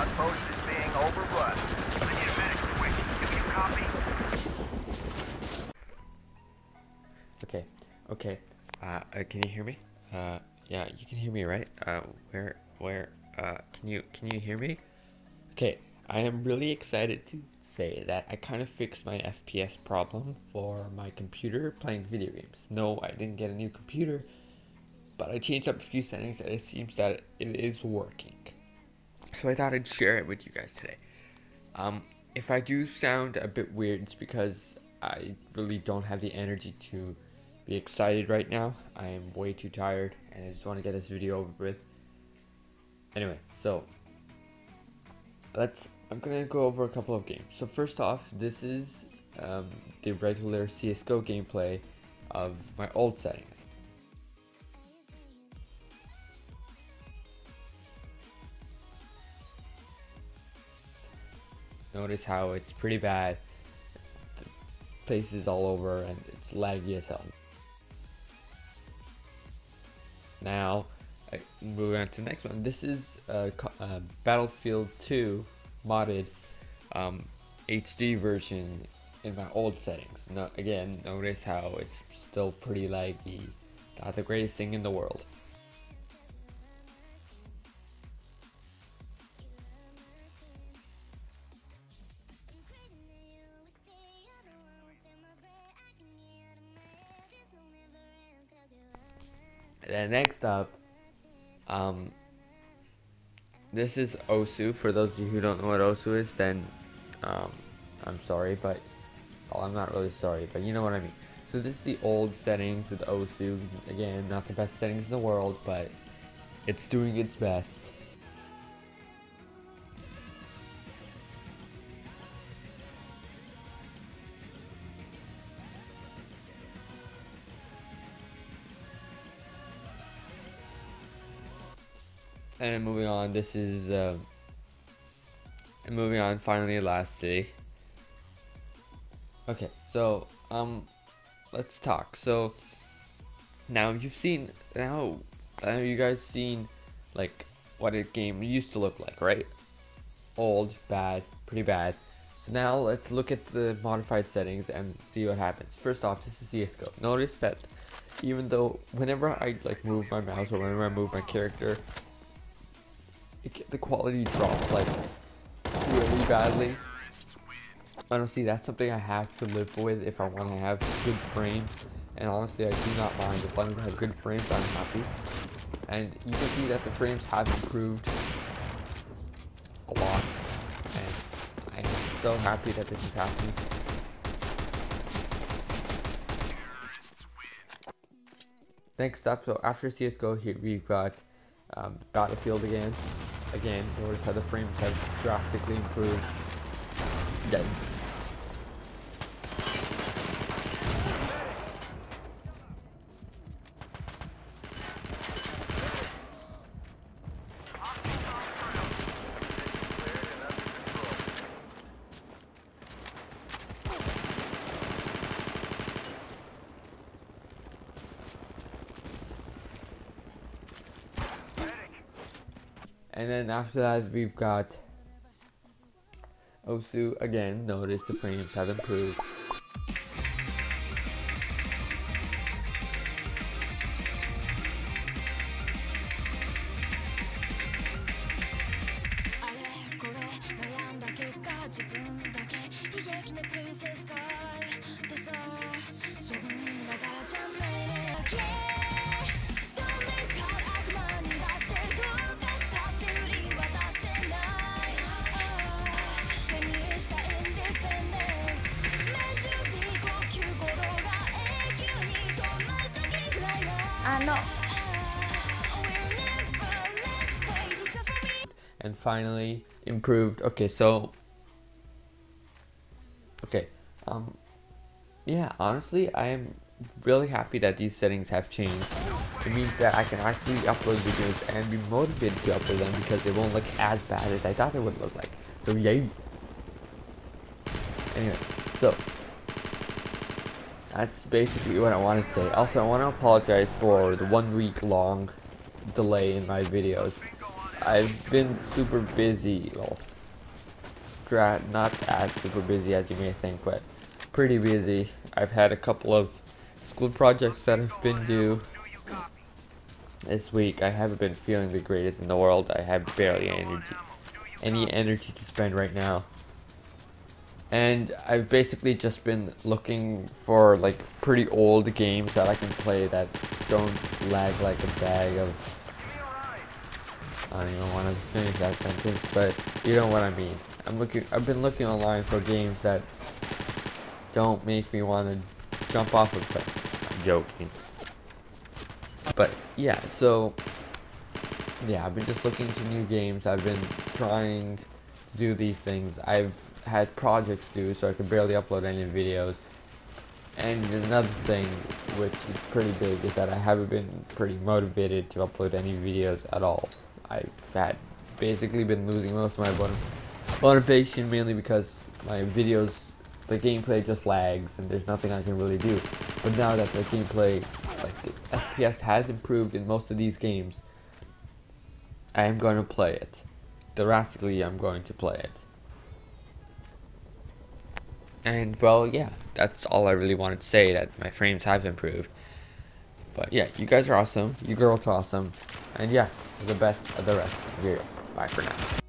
outpost is being overrun. I need a medic quick. A copy. Okay, okay. Uh, uh, can you hear me? Uh, yeah, you can hear me, right? Uh, where, where, uh, can you, can you hear me? Okay, I am really excited to say that I kind of fixed my FPS problem for my computer playing video games. No, I didn't get a new computer, but I changed up a few settings and it seems that it is working. So I thought I'd share it with you guys today. Um, if I do sound a bit weird, it's because I really don't have the energy to be excited right now. I am way too tired and I just want to get this video over with. Anyway, so let's I'm gonna go over a couple of games. So first off, this is um, the regular CSGO gameplay of my old settings. Notice how it's pretty bad. The places all over and it's laggy as hell. Now, I, moving on to the next one. This is uh, uh, Battlefield 2 modded um, HD version in my old settings. No, again, notice how it's still pretty laggy. Not the greatest thing in the world. Next up, um, this is Osu. For those of you who don't know what Osu is, then um, I'm sorry, but well, I'm not really sorry, but you know what I mean. So this is the old settings with Osu. Again, not the best settings in the world, but it's doing its best. And moving on, this is uh, moving on. Finally, last city. Okay, so um, let's talk. So now you've seen now, you guys seen like what a game used to look like, right? Old, bad, pretty bad. So now let's look at the modified settings and see what happens. First off, this is CSGO. Notice that even though whenever I like move my mouse or whenever I move my character, it, the quality drops like really badly. Honestly, that's something I have to live with if I want to have good frames. And honestly, I do not mind as long as I have good frames. I'm happy. And you can see that the frames have improved a lot. And I'm so happy that this is happening. Next up, so after CSGO, here we've got um, Battlefield again. Again, notice how the frames have drastically improved. Again. And then after that, we've got Osu again. Notice the frames have improved. And finally improved. Okay so okay um yeah honestly i am really happy that these settings have changed. It means that i can actually upload videos and be motivated to upload them because they won't look as bad as i thought they would look like. So yay. Anyway so that's basically what i wanted to say also i want to apologize for the one week long delay in my videos I've been super busy. Well, not as super busy as you may think, but pretty busy. I've had a couple of school projects that have been due this week. I haven't been feeling the greatest in the world. I have barely energy, any energy to spend right now. And I've basically just been looking for like pretty old games that I can play that don't lag like a bag of. I don't even want to finish that sentence, but you know what I mean. I'm looking. I've been looking online for games that don't make me want to jump off of them. I'm joking. But yeah, so yeah, I've been just looking to new games. I've been trying to do these things. I've had projects due, so I could barely upload any videos. And another thing, which is pretty big, is that I haven't been pretty motivated to upload any videos at all. I've had basically been losing most of my motivation mainly because my videos, the gameplay just lags and there's nothing I can really do. But now that the gameplay, like the FPS has improved in most of these games, I am going to play it. Drastically, I'm going to play it. And well, yeah, that's all I really wanted to say. That my frames have improved. But yeah, you guys are awesome. You girls are awesome. And yeah, the best of the rest of video. Bye for now.